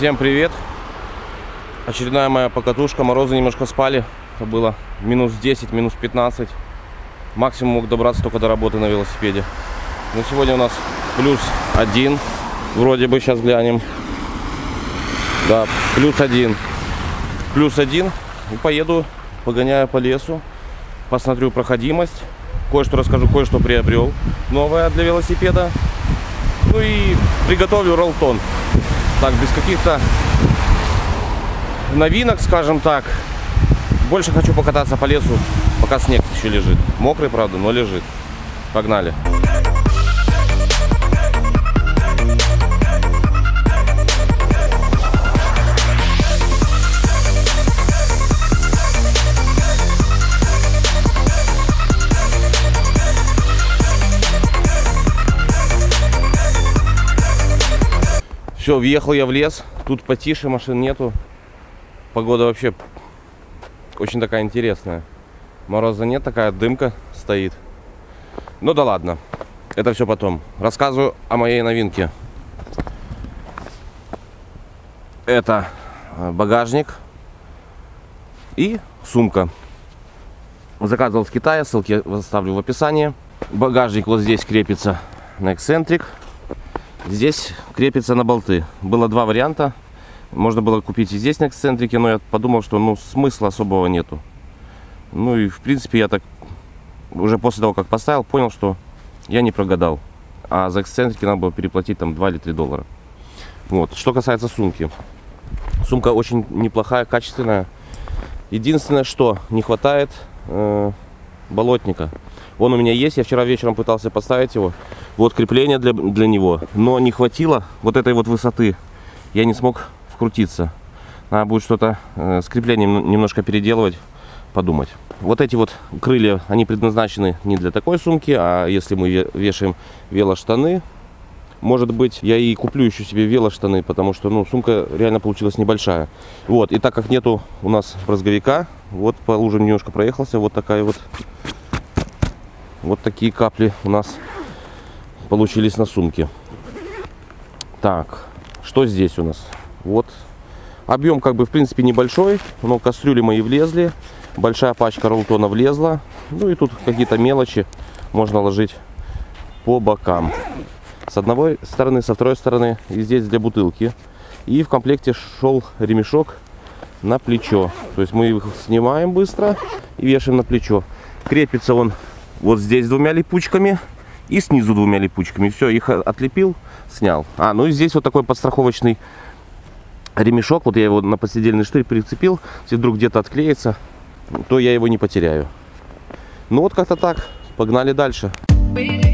Всем привет! Очередная моя покатушка. Морозы немножко спали. Это было минус 10, минус 15. Максимум мог добраться только до работы на велосипеде. Но сегодня у нас плюс один. Вроде бы сейчас глянем. Да, плюс один. Плюс один. И поеду, погоняю по лесу. Посмотрю проходимость. Кое-что расскажу, кое-что приобрел. Новое для велосипеда. Ну и приготовлю ролтон. Так, без каких-то новинок, скажем так. Больше хочу покататься по лесу, пока снег еще лежит. Мокрый, правда, но лежит. Погнали. Все, въехал я в лес. Тут потише, машин нету. Погода вообще очень такая интересная. Мороза нет, такая дымка стоит. Ну да ладно. Это все потом. Рассказываю о моей новинке. Это э, багажник и сумка. Заказывал в Китае, ссылки оставлю в описании. Багажник вот здесь крепится на эксцентрик. Здесь крепится на болты. Было два варианта. Можно было купить и здесь на эксцентрике, но я подумал, что ну, смысла особого нету. Ну и в принципе я так уже после того, как поставил, понял, что я не прогадал. А за эксцентрики надо было переплатить там 2 или 3 доллара. Вот. Что касается сумки. Сумка очень неплохая, качественная. Единственное, что не хватает э, болотника. Он у меня есть, я вчера вечером пытался поставить его. Вот крепление для, для него. Но не хватило вот этой вот высоты. Я не смог вкрутиться. Надо будет что-то э, с креплением немножко переделывать, подумать. Вот эти вот крылья, они предназначены не для такой сумки, а если мы вешаем велоштаны, может быть, я и куплю еще себе велоштаны, потому что, ну, сумка реально получилась небольшая. Вот, и так как нету у нас брызговика, вот по лужам немножко проехался, вот такая вот, вот такие капли у нас получились на сумке. Так, что здесь у нас? Вот. Объем как бы в принципе небольшой, но кастрюли мои влезли. Большая пачка ролтона влезла. Ну и тут какие-то мелочи можно ложить по бокам. С одной стороны, со второй стороны. И здесь для бутылки. И в комплекте шел ремешок на плечо. То есть мы их снимаем быстро и вешаем на плечо. Крепится он вот здесь двумя липучками и снизу двумя липучками. Все, их отлепил, снял. А, ну и здесь вот такой подстраховочный ремешок. Вот я его на подседельный штырь прицепил. Если вдруг где-то отклеится, то я его не потеряю. Ну вот как-то так. Погнали дальше. Ну,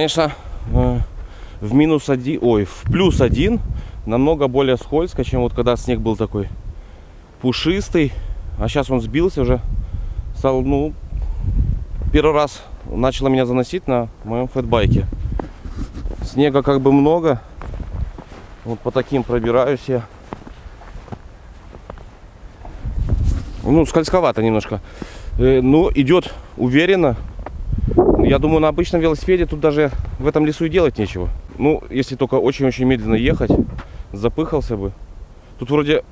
конечно, э, в минус один, ой, в плюс один намного более скользко, чем вот когда снег был такой пушистый. А сейчас он сбился уже, стал, ну, первый раз начало меня заносить на моем фэтбайке. Снега как бы много. Вот по таким пробираюсь я. Ну, скользковато немножко. Э, но идет уверенно. Я думаю, на обычном велосипеде тут даже в этом лесу и делать нечего. Ну, если только очень-очень медленно ехать, запыхался бы. Тут вроде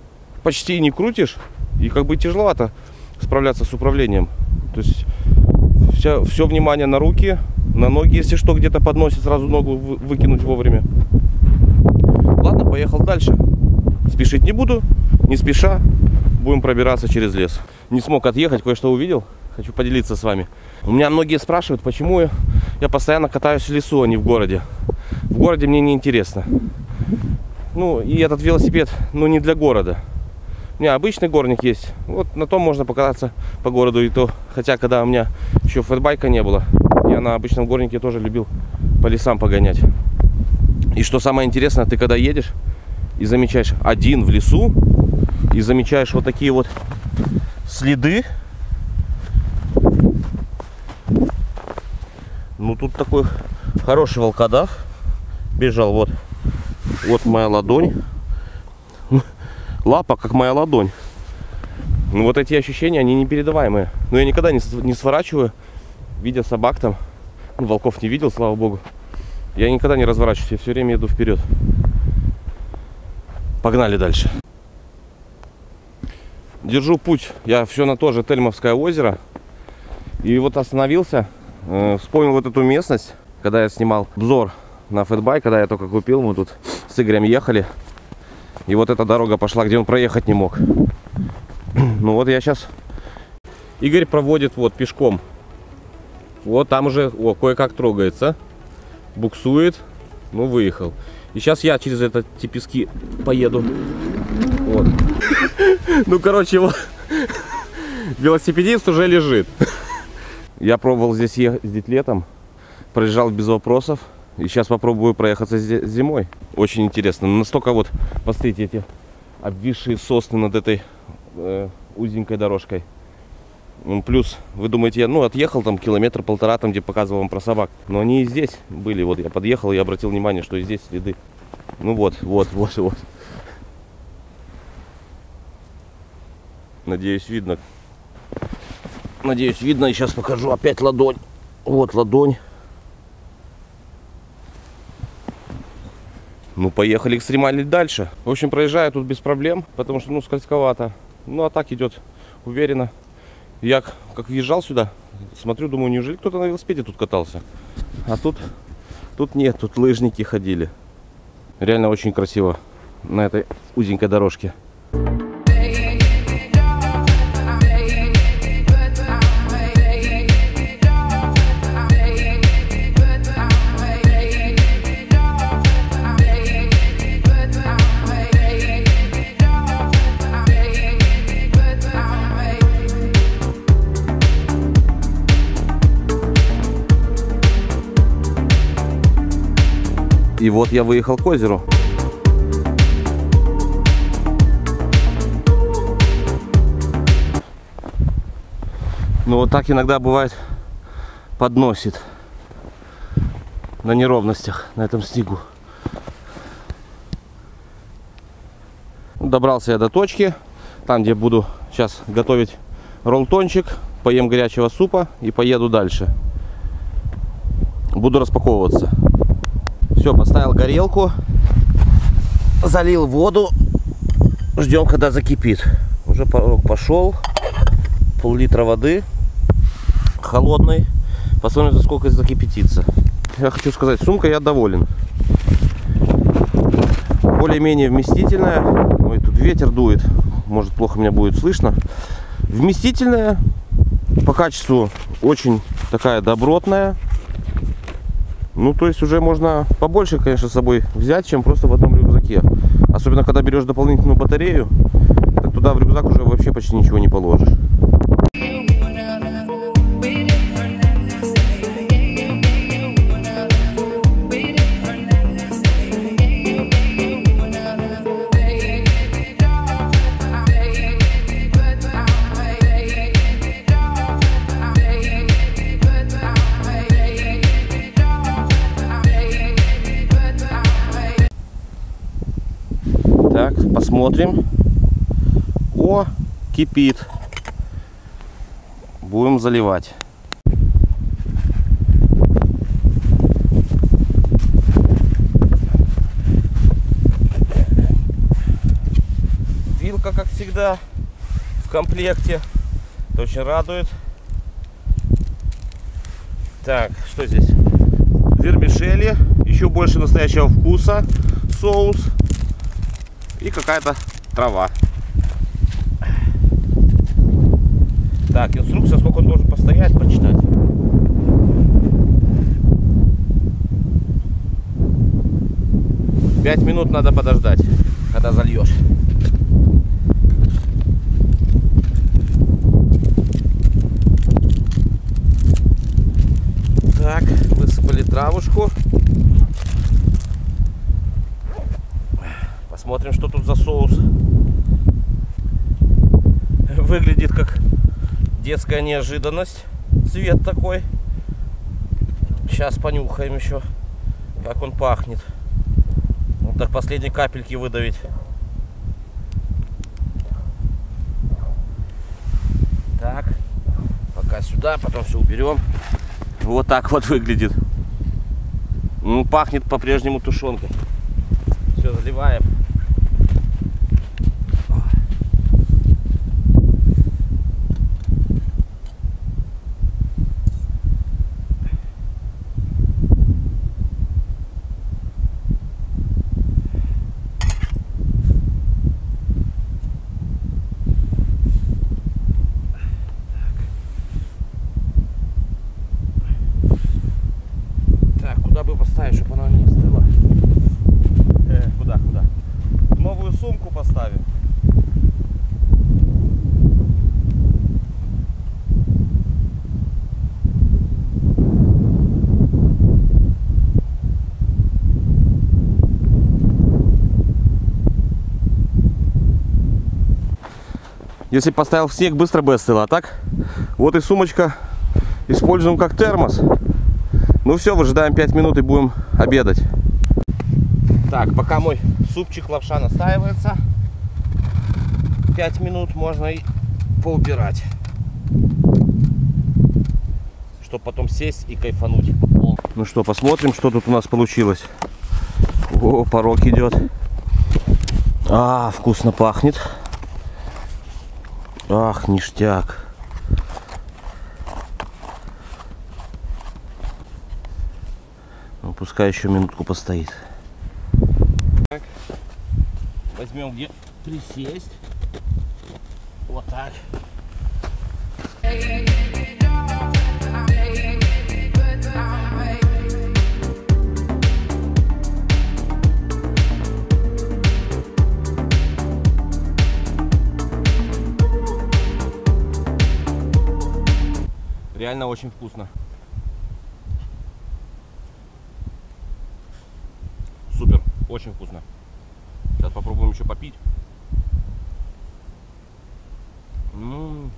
почти не крутишь, и как бы тяжеловато справляться с управлением. То есть все, все внимание на руки, на ноги, если что, где-то подносит, сразу ногу выкинуть вовремя. Ладно, поехал дальше. Спешить не буду, не спеша, будем пробираться через лес. Не смог отъехать, кое-что увидел хочу поделиться с вами. У меня многие спрашивают, почему я постоянно катаюсь в лесу, а не в городе. В городе мне не интересно. Ну, и этот велосипед, ну, не для города. У меня обычный горник есть. Вот на том можно покататься по городу и то. Хотя, когда у меня еще фэтбайка не было, я на обычном горнике тоже любил по лесам погонять. И что самое интересное, ты когда едешь и замечаешь один в лесу, и замечаешь вот такие вот следы. Ну, тут такой хороший волкодав бежал. Вот, вот моя ладонь. Лапа, как моя ладонь. Ну, вот эти ощущения, они непередаваемые. Но я никогда не, не сворачиваю, видя собак там. Ну, волков не видел, слава богу. Я никогда не разворачиваюсь, я все время иду вперед. Погнали дальше. Держу путь. Я все на то же Тельмовское озеро. И вот остановился. Э, вспомнил вот эту местность, когда я снимал обзор на фэтбайк, когда я только купил. Мы тут с Игорем ехали. И вот эта дорога пошла, где он проехать не мог. Ну вот я сейчас... Игорь проводит вот пешком. Вот там уже о, кое-как трогается. Буксует. Ну, выехал. И сейчас я через этот типиски поеду. Вот. Ну, короче. Велосипедист уже лежит. Я пробовал здесь ездить летом. Проезжал без вопросов. И сейчас попробую проехаться зимой. Очень интересно. Настолько вот, посмотрите, эти обвисшие сосны над этой э, узенькой дорожкой. Плюс, вы думаете, я ну, отъехал там километр-полтора, там, где показывал вам про собак. Но они и здесь были. Вот я подъехал и обратил внимание, что и здесь следы. Ну вот, вот, вот, вот. Надеюсь, видно. Надеюсь, видно. И сейчас покажу опять ладонь. Вот ладонь. Ну, поехали экстремально дальше. В общем, проезжаю тут без проблем, потому что, ну, скользковато. Ну, а так идет уверенно. Я как въезжал сюда, смотрю, думаю, неужели кто-то на велосипеде тут катался? А тут, тут нет, тут лыжники ходили. Реально очень красиво на этой узенькой дорожке. И вот я выехал к озеру. Ну вот так иногда бывает подносит на неровностях на этом снегу. Добрался я до точки, там где буду сейчас готовить роллтончик, поем горячего супа и поеду дальше. Буду распаковываться. Все, поставил горелку, залил воду, ждем, когда закипит. Уже порог пошел, пол-литра воды холодной. Посмотрим, за сколько закипятится. Я хочу сказать, сумка я доволен. Более-менее вместительная. Ой, тут ветер дует. Может, плохо меня будет слышно. Вместительная. По качеству очень такая добротная. Ну, то есть уже можно побольше, конечно, с собой взять, чем просто в одном рюкзаке. Особенно, когда берешь дополнительную батарею, так туда в рюкзак уже вообще почти ничего не положишь. Смотрим. О, кипит. Будем заливать. Вилка, как всегда, в комплекте. Это очень радует. Так, что здесь? Вермишели. Еще больше настоящего вкуса. Соус и какая-то трава. Так, инструкция, сколько он должен постоять, почитать. Пять минут надо подождать, когда зальешь. Так, высыпали травушку. Посмотрим, что тут за соус. Выглядит как детская неожиданность. Цвет такой. Сейчас понюхаем еще, как он пахнет. Вот так последние капельки выдавить. Так, пока сюда, потом все уберем. Вот так вот выглядит. Ну, пахнет по-прежнему тушенкой. Все, заливаем. Так, куда бы поставить, чтобы она не стыла? Э, куда, куда? Новую сумку поставим. Если поставил в снег, быстро бы остыла. А так, вот и сумочка используем как термос. Ну все, выжидаем 5 минут и будем обедать. Так, пока мой супчик лапша настаивается, 5 минут можно и поубирать. Чтобы потом сесть и кайфануть. Ну что, посмотрим, что тут у нас получилось. О, порог идет. А, вкусно пахнет. Ах, ништяк. Пускай еще минутку постоит. Так. Возьмем где присесть. Вот так. Реально очень вкусно. Супер, очень вкусно. Сейчас попробуем еще попить. М.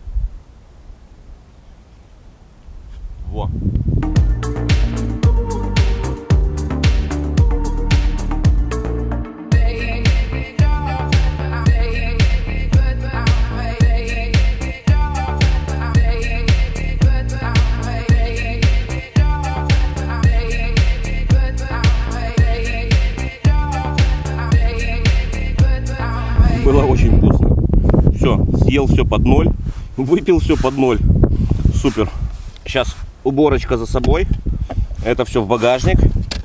Во. Все под ноль, выпил все под ноль. Супер. Сейчас уборочка за собой. Это все в багажник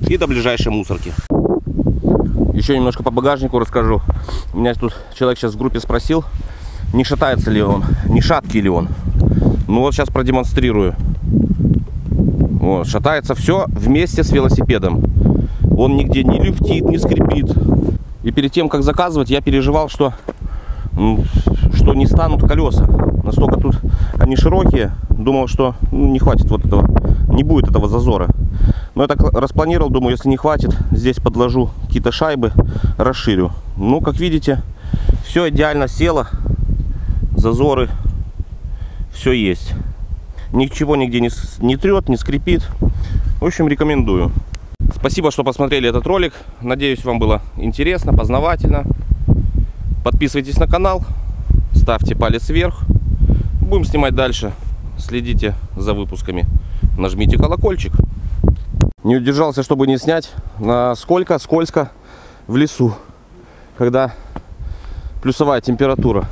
и до ближайшей мусорки. Еще немножко по багажнику расскажу. У меня тут человек сейчас в группе спросил, не шатается ли он, не шаткий ли он. Ну вот сейчас продемонстрирую. Вот, шатается все вместе с велосипедом. Он нигде не люфтит, не скрипит. И перед тем, как заказывать, я переживал, что, что не станут колеса. Настолько тут они широкие. Думал, что ну, не хватит вот этого, не будет этого зазора. Но я так распланировал, думаю, если не хватит, здесь подложу какие-то шайбы, расширю. Ну, как видите, все идеально село. Зазоры, все есть. Ничего нигде не, не трет, не скрипит. В общем, рекомендую. Спасибо, что посмотрели этот ролик. Надеюсь, вам было интересно, познавательно. Подписывайтесь на канал, ставьте палец вверх. Будем снимать дальше. Следите за выпусками. Нажмите колокольчик. Не удержался, чтобы не снять. Насколько скользко в лесу, когда плюсовая температура.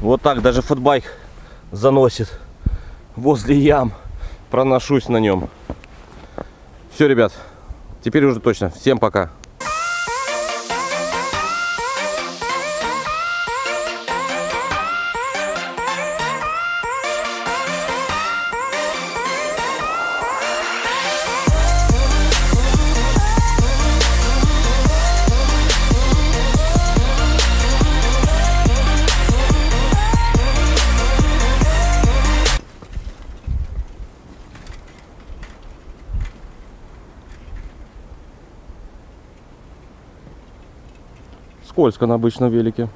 Вот так даже фотбайк заносит возле ям. Проношусь на нем. Все, ребят, теперь уже точно. Всем пока. Скользко на обычном велике.